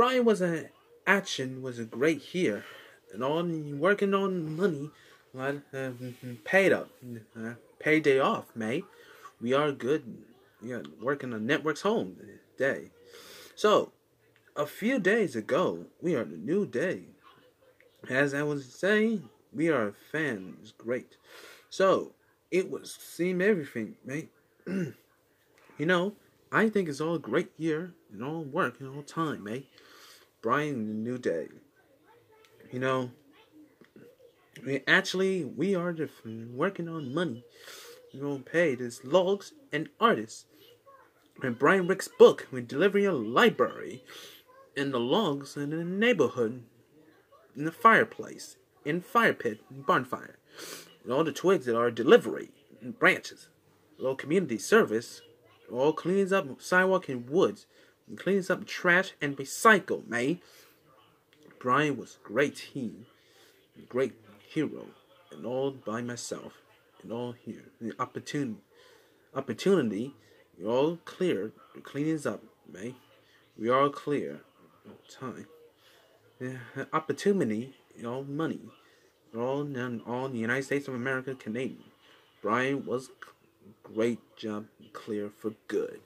Brian was a action was a great here, and on working on money, what uh, paid up, uh, payday off, mate. We are good. We are working on networks home day. So, a few days ago, we are the new day. As I was saying, we are fans, great. So, it was seem everything, mate. you know, I think it's all a great here and all work and all time, mate. Brian, the new day. You know, actually we are just working on money. You know, paid as logs and artists. And Brian Ricks' book, we deliver a library, and the logs in the neighborhood, in the fireplace, in fire pit, in bonfire, and all the twigs that are delivery and branches, little community service, all cleans up sidewalk and woods, and cleans up trash and recycle, man. Brian was great team, great hero, and all by myself, and all here. The opportunity, opportunity, you're all clear. The cleanings up, man. We are all clear. No time. The opportunity, all money. All in all the United States of America, Canadian. Brian was great job, clear for good.